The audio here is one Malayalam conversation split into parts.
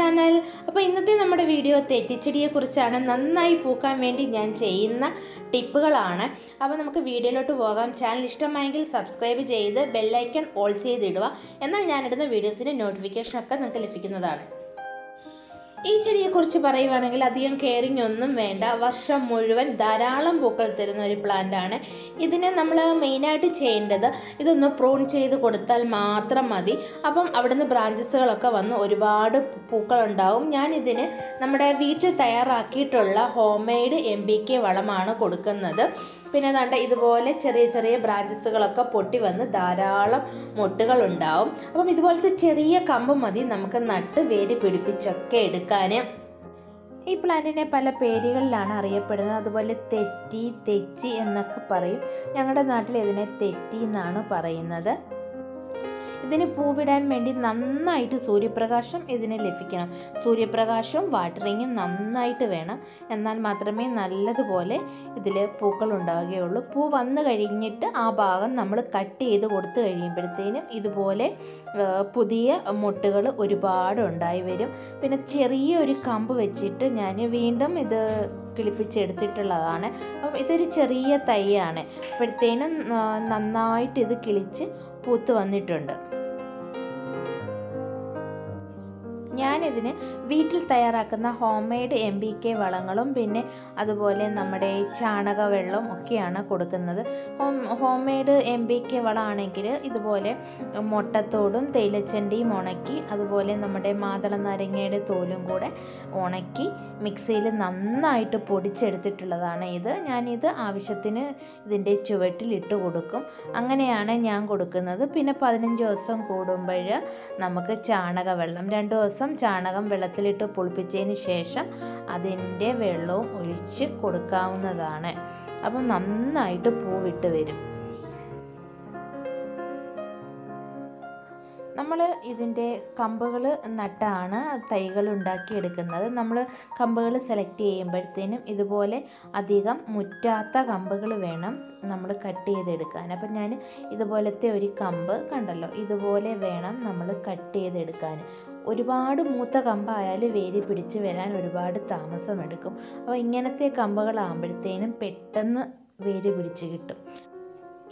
ചാനൽ. അപ്പോൾ ഇന്നത്തെ നമ്മുടെ വീഡിയോ തെറ്റിച്ചെടിയെക്കുറിച്ചാണ്. നന്നായി പൂക്കാൻ വേണ്ടി ഞാൻ ചെയ്യുന്ന ടിപ്പുകളാണ്. അപ്പോൾ നമുക്ക് വീഡിയോയിലോട്ട് പോകാം. ചാനൽ ഇഷ്ടമായെങ്കിൽ സബ്സ്ക്രൈബ് ചെയ്ത് ബെല്ലൈക്കൺ ഓൾ ചെയ്തിടുക. എന്നാൽ ഞാനിടുന്ന വീഡിയോസിന്റെ നോട്ടിഫിക്കേഷനൊക്കെ നിങ്ങൾക്ക് ലഭിക്കുന്നതാണ്. ഈ ചെടിയെക്കുറിച്ച് പറയുവാണെങ്കിൽ അധികം കെയറിങ് ഒന്നും വേണ്ട. വർഷം മുഴുവൻ ധാരാളം പൂക്കൾ തരുന്ന ഒരു പ്ലാന്റ് ആണ്. ഇതിനെ നമ്മൾ മെയിനായിട്ട് ചെയ്യേണ്ടത് ഇതൊന്ന് പ്രൂൺ ചെയ്ത് കൊടുത്താൽ മാത്രം മതി. അപ്പം അവിടുന്ന് ബ്രാഞ്ചസുകളൊക്കെ വന്ന് ഒരുപാട് പൂക്കളുണ്ടാവും. ഞാനിതിന് നമ്മുടെ വീട്ടിൽ തയ്യാറാക്കിയിട്ടുള്ള home made M B K വളമാണ് കൊടുക്കുന്നത്. പിന്നെ ദാണ്ട ഇതുപോലെ ചെറിയ ചെറിയ ബ്രാഞ്ചസുകളൊക്കെ പൊട്ടി വന്ന് ധാരാളം മൊട്ടുകൾ ഉണ്ടാവും അപ്പം ഇതുപോലത്തെ ചെറിയ കമ്പ് മതി നമുക്ക് നട്ട് വേര് പിടിപ്പിച്ചൊക്കെ എടുക്കാൻ ഈ പ്ലാന്റിനെ പല പേരുകളിലാണ് അറിയപ്പെടുന്നത്. അതുപോലെ തെറ്റി തെച്ചി എന്നൊക്കെ പറയും. ഞങ്ങളുടെ നാട്ടിൽ ഇതിനെ തെറ്റി എന്നാണ് പറയുന്നത്. ഇതിന് പൂവിടാൻ വേണ്ടി നന്നായിട്ട് സൂര്യപ്രകാശം ഇതിന് ലഭിക്കണം. സൂര്യപ്രകാശവും വാട്ടറിങ്ങും നന്നായിട്ട് വേണം. എന്നാൽ മാത്രമേ നല്ലതുപോലെ ഇതിൽ പൂക്കൾ ഉണ്ടാവുകയുള്ളൂ. പൂ വന്നു കഴിഞ്ഞിട്ട് ആ ഭാഗം നമ്മൾ കട്ട് ചെയ്ത് കൊടുത്തു കഴിയുമ്പോഴത്തേനും ഇതുപോലെ പുതിയ മുട്ടുകൾ ഒരുപാട് ഉണ്ടായി വരും. പിന്നെ ചെറിയൊരു കമ്പ് വെച്ചിട്ട് ഞാൻ വീണ്ടും ഇത് കിളിപ്പിച്ചെടുത്തിട്ടുള്ളതാണ്. അപ്പം ഇതൊരു ചെറിയ തൈയാണ്. അപ്പോഴത്തേനും നന്നായിട്ട് ഇത് കിളിച്ച് പൂത്ത് വന്നിട്ടുണ്ട്. ഞാനിതിന് വീട്ടിൽ തയ്യാറാക്കുന്ന home made M B K വളങ്ങളും പിന്നെ അതുപോലെ നമ്മുടെ ചാണകവെള്ളം ഒക്കെയാണ് കൊടുക്കുന്നത്. Home home made M B K വളമാണെങ്കിൽ ഇതുപോലെ മുട്ടത്തോടും തേയിലച്ചണ്ടിയും ഉണക്കി അതുപോലെ നമ്മുടെ മാതള നാരങ്ങയുടെ തോലും കൂടെ ഉണക്കി മിക്സിയിൽ നന്നായിട്ട് പൊടിച്ചെടുത്തിട്ടുള്ളതാണ് ഇത്. ഞാനിത് ആവശ്യത്തിന് ഇതിന്റെ ചുവട്ടിലിട്ട് കൊടുക്കും. അങ്ങനെയാണ് ഞാൻ കൊടുക്കുന്നത്. പിന്നെ പതിനഞ്ച് ദിവസം കൂടുമ്പോൾ നമുക്ക് ചാണകവെള്ളം രണ്ട് ദിവസം ചാണകം വെള്ളത്തിലിട്ട് പുളിപ്പിച്ചതിന് ശേഷം അതിന്റെ വെള്ളവും ഒഴിച്ച് കൊടുക്കാവുന്നതാണ്. അപ്പം നന്നായിട്ട് പൂവിട്ട് വരും. നമ്മൾ ഇതിന്റെ കമ്പുകൾ നട്ടാണ് തൈകൾ ഉണ്ടാക്കിയെടുക്കുന്നത്. നമ്മൾ കമ്പുകൾ സെലക്ട് ചെയ്യുമ്പോഴത്തേനും ഇതുപോലെ അധികം മുറ്റാത്ത കമ്പുകൾ വേണം നമ്മൾ കട്ട് ചെയ്തെടുക്കാൻ. അപ്പം ഞാൻ ഇതുപോലത്തെ ഒരു കമ്പ് കണ്ടല്ലോ ഇതുപോലെ വേണം നമ്മൾ കട്ട് ചെയ്തെടുക്കാൻ. ഒരുപാട് മൂത്ത കമ്പായാൽ വേര് പിടിച്ച് വരാൻ ഒരുപാട് താമസമെടുക്കും. അപ്പോൾ ഇങ്ങനത്തെ കമ്പുകളാകുമ്പോഴത്തേനും പെട്ടെന്ന് വേര് പിടിച്ച് കിട്ടും.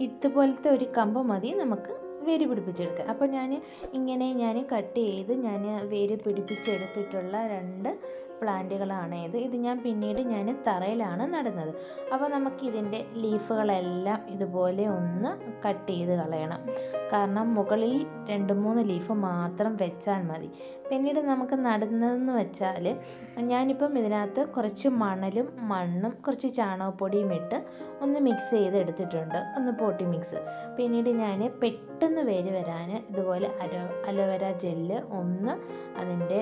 ഇതുപോലത്തെ ഒരു കമ്പ് മതി നമുക്ക് വേര് പിടിപ്പിച്ചെടുക്കാം അപ്പോൾ ഞാൻ ഇങ്ങനെ ഞാൻ കട്ട് ചെയ്ത് ഞാൻ വേര് പിടിപ്പിച്ചെടുത്തിട്ടുള്ള രണ്ട് പ്ലാന്റുകളാണ് ഇത്. ഇത് ഞാൻ പിന്നീട് ഞാൻ തറയിലാണ് നടുന്നത്. അപ്പോൾ നമുക്ക് ഇതിന്റെ ലീഫുകളെല്ലാം ഇതുപോലെ ഒന്ന് കട്ട് ചെയ്ത് കളയണം. കാരണം മുകളിൽ രണ്ട് മൂന്ന് ലീഫ് മാത്രം വെച്ചാൽ മതി. പിന്നീട് നമുക്ക് നടുന്നതെന്ന് വെച്ചാൽ ഞാനിപ്പം ഇതിനകത്ത് കുറച്ച് മണലും മണ്ണും കുറച്ച് ചാണകപ്പൊടിയും ഇട്ട് ഒന്ന് മിക്സ് ചെയ്ത് എടുത്തിട്ടുണ്ട് ഒന്ന് പോട്ടി മിക്സ് പിന്നീട് ഞാൻ പെട്ടെന്ന് വേര് വരാൻ ഇതുപോലെ അലോ അലോവേര ജെല്ല് ഒന്ന് അതിന്റെ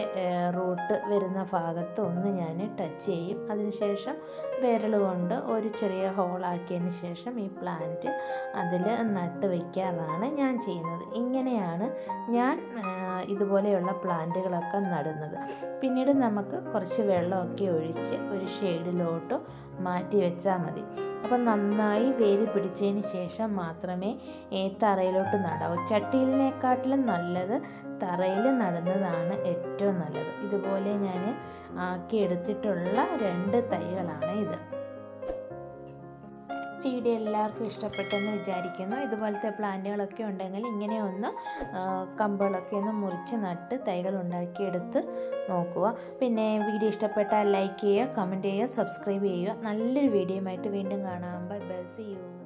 റൂട്ട് വരുന്ന ഭാഗത്ത് ഒന്ന് ഞാൻ ടച്ച് ചെയ്യും. അതിനുശേഷം വിരൽ കൊണ്ട് ഒരു ചെറിയ ഹോളാക്കിയതിന് ശേഷം ഈ പ്ലാന്റ് അതിൽ നട്ട് വയ്ക്കാറാണ് ഞാൻ ചെയ്യുന്നത്. ഇങ്ങനെയാണ് ഞാൻ ഇതുപോലെയുള്ള പ്ലാന്റുകളൊക്കെ നടുന്നത്. പിന്നീട് നമുക്ക് കുറച്ച് വെള്ളമൊക്കെ ഒഴിച്ച് ഒരു ഷെയ്ഡിലോട്ട് മാറ്റി വെച്ചാൽ മതി. അപ്പം നന്നായി വേര് പിടിച്ചതിന് ശേഷം മാത്രമേ തറയിലോട്ട് നടാവൂ. ചട്ടിയിലിനെക്കാട്ടിലും നല്ലത് തറയിൽ നടുന്നതാണ് ഏറ്റവും നല്ലത്. ഇതുപോലെ ഞാൻ ആക്കിയെടുത്തിട്ടുള്ള രണ്ട് തൈകളാണ് ഇത്. വീഡിയോ എല്ലാവർക്കും ഇഷ്ടപ്പെട്ടെന്ന് വിചാരിക്കുന്നു. ഇതുപോലത്തെ പ്ലാന്റുകളൊക്കെ ഉണ്ടെങ്കിൽ ഇങ്ങനെ ഒന്ന് കമ്പുകളൊക്കെ ഒന്ന് മുറിച്ച് നട്ട് തൈകൾ ഉണ്ടാക്കിയെടുത്ത് നോക്കുക. പിന്നെ വീഡിയോ ഇഷ്ടപ്പെട്ടാൽ ലൈക്ക് ചെയ്യുക കമന്റ് ചെയ്യുക സബ്സ്ക്രൈബ് ചെയ്യുക. നല്ലൊരു വീഡിയോ ആയിട്ട് വീണ്ടും കാണാൻ ബൈ ബൈ. യു